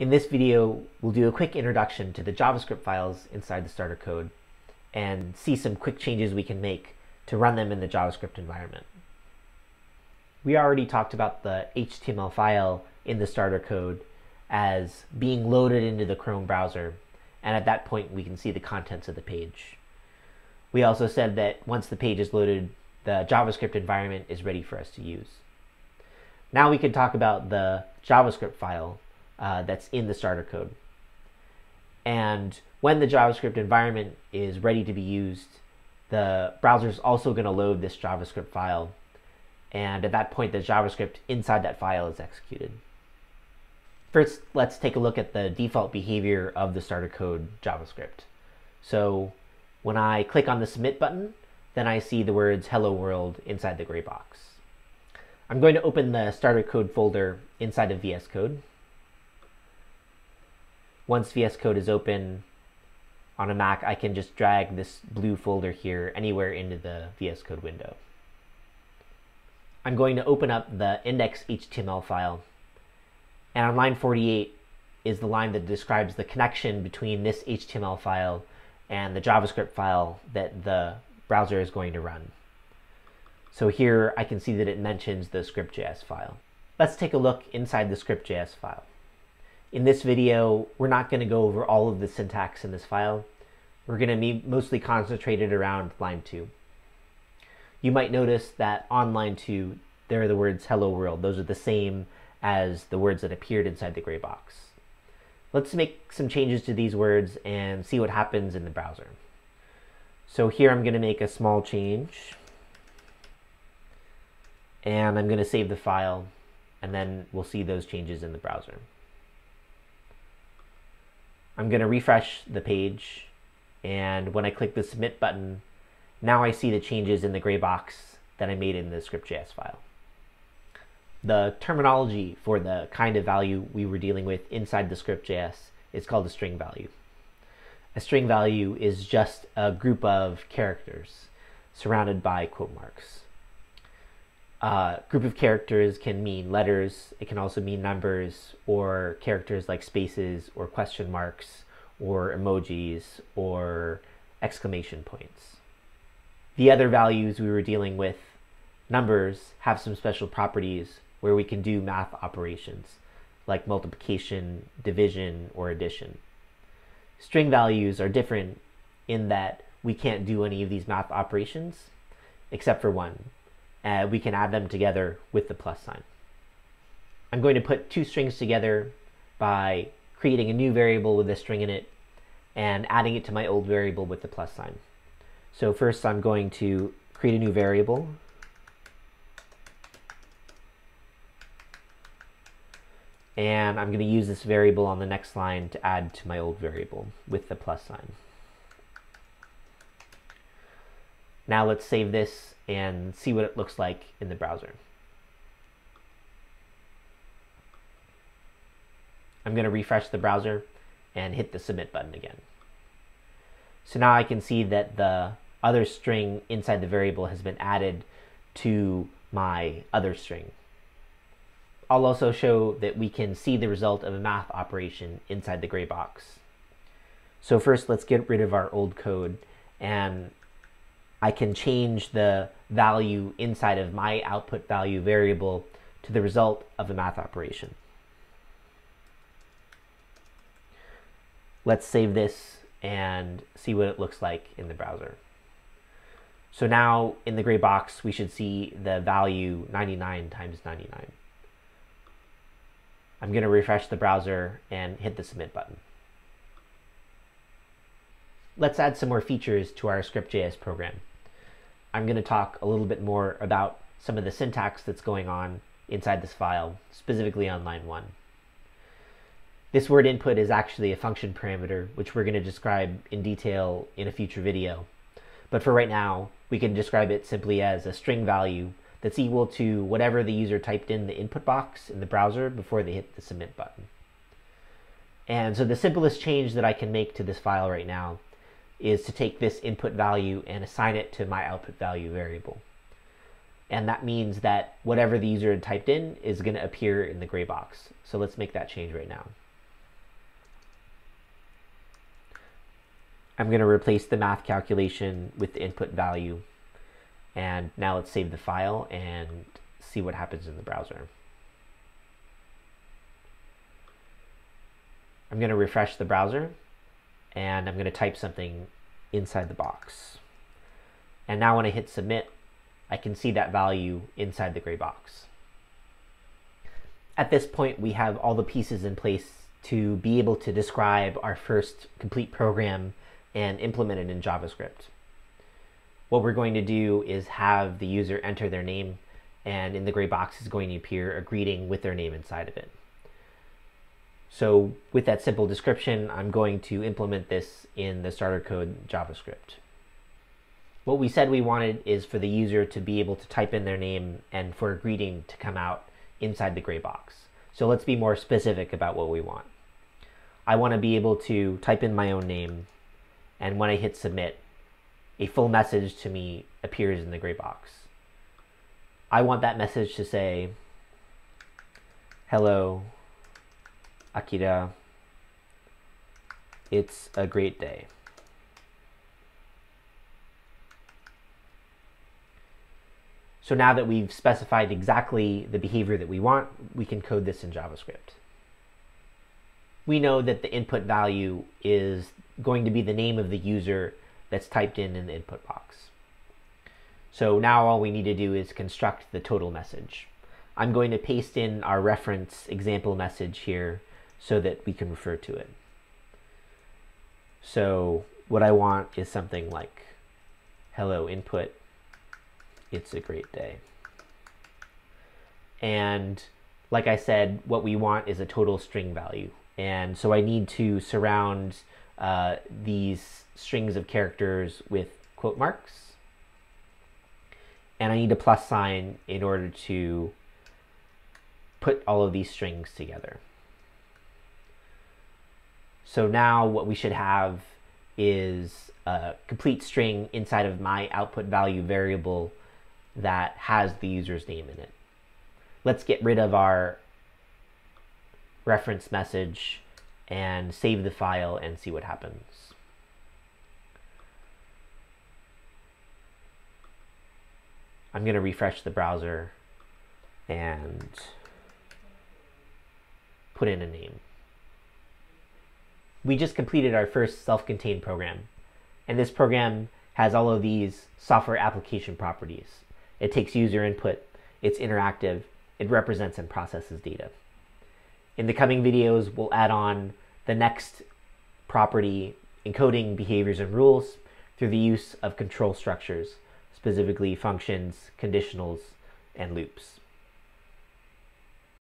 In this video, we'll do a quick introduction to the JavaScript files inside the starter code and see some quick changes we can make to run them in the JavaScript environment. We already talked about the HTML file in the starter code as being loaded into the Chrome browser, and at that point we can see the contents of the page. We also said that once the page is loaded, the JavaScript environment is ready for us to use. Now we can talk about the JavaScript file uh, that's in the starter code. And when the JavaScript environment is ready to be used, the browser is also going to load this JavaScript file. And at that point, the JavaScript inside that file is executed. First, let's take a look at the default behavior of the starter code JavaScript. So when I click on the submit button, then I see the words hello world inside the gray box. I'm going to open the starter code folder inside of VS Code. Once VS Code is open on a Mac, I can just drag this blue folder here anywhere into the VS Code window. I'm going to open up the index.html file. And on line 48 is the line that describes the connection between this HTML file and the JavaScript file that the browser is going to run. So here I can see that it mentions the script.js file. Let's take a look inside the script.js file. In this video, we're not going to go over all of the syntax in this file. We're going to be mostly concentrated around line 2. You might notice that on line 2, there are the words hello world. Those are the same as the words that appeared inside the gray box. Let's make some changes to these words and see what happens in the browser. So here I'm going to make a small change. And I'm going to save the file. And then we'll see those changes in the browser. I'm going to refresh the page. And when I click the submit button, now I see the changes in the gray box that I made in the script.js file. The terminology for the kind of value we were dealing with inside the script.js is called a string value. A string value is just a group of characters surrounded by quote marks. A group of characters can mean letters, it can also mean numbers, or characters like spaces, or question marks, or emojis, or exclamation points. The other values we were dealing with, numbers, have some special properties where we can do math operations like multiplication, division, or addition. String values are different in that we can't do any of these math operations except for one, uh, we can add them together with the plus sign. I'm going to put two strings together by creating a new variable with a string in it and adding it to my old variable with the plus sign. So first I'm going to create a new variable. And I'm going to use this variable on the next line to add to my old variable with the plus sign. Now let's save this and see what it looks like in the browser. I'm going to refresh the browser and hit the submit button again. So now I can see that the other string inside the variable has been added to my other string. I'll also show that we can see the result of a math operation inside the gray box. So first let's get rid of our old code and I can change the value inside of my output value variable to the result of the math operation. Let's save this and see what it looks like in the browser. So now in the gray box, we should see the value 99 times 99. I'm going to refresh the browser and hit the submit button. Let's add some more features to our script.js program. I'm going to talk a little bit more about some of the syntax that's going on inside this file, specifically on line 1. This word input is actually a function parameter, which we're going to describe in detail in a future video. But for right now, we can describe it simply as a string value that's equal to whatever the user typed in the input box in the browser before they hit the submit button. And so the simplest change that I can make to this file right now is to take this input value and assign it to my output value variable. And that means that whatever the user typed in is going to appear in the gray box. So let's make that change right now. I'm going to replace the math calculation with the input value. And now let's save the file and see what happens in the browser. I'm going to refresh the browser and I'm going to type something inside the box. And now when I hit submit, I can see that value inside the gray box. At this point, we have all the pieces in place to be able to describe our first complete program and implement it in JavaScript. What we're going to do is have the user enter their name and in the gray box is going to appear a greeting with their name inside of it. So with that simple description, I'm going to implement this in the starter code JavaScript. What we said we wanted is for the user to be able to type in their name and for a greeting to come out inside the gray box. So let's be more specific about what we want. I want to be able to type in my own name and when I hit submit, a full message to me appears in the gray box. I want that message to say, hello, Akira, it's a great day. So now that we've specified exactly the behavior that we want, we can code this in JavaScript. We know that the input value is going to be the name of the user that's typed in in the input box. So now all we need to do is construct the total message. I'm going to paste in our reference example message here so that we can refer to it. So what I want is something like hello input it's a great day. And like I said, what we want is a total string value. And so I need to surround uh, these strings of characters with quote marks. And I need a plus sign in order to put all of these strings together. So now what we should have is a complete string inside of my output value variable that has the user's name in it. Let's get rid of our reference message and save the file and see what happens. I'm going to refresh the browser and put in a name. We just completed our first self-contained program, and this program has all of these software application properties. It takes user input, it's interactive, it represents and processes data. In the coming videos, we'll add on the next property encoding behaviors and rules through the use of control structures, specifically functions, conditionals, and loops.